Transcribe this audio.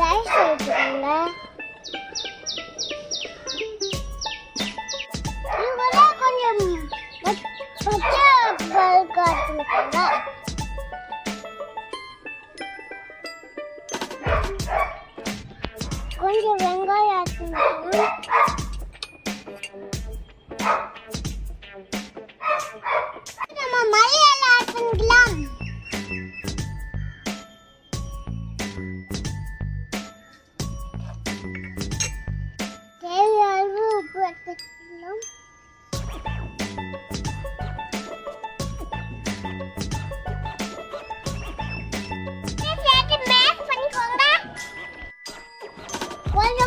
来水煮了。如果那个什么，把把这半个吃啦。这个那个呀。lắm Tiếp ra trên má của mình còn đó Quên cho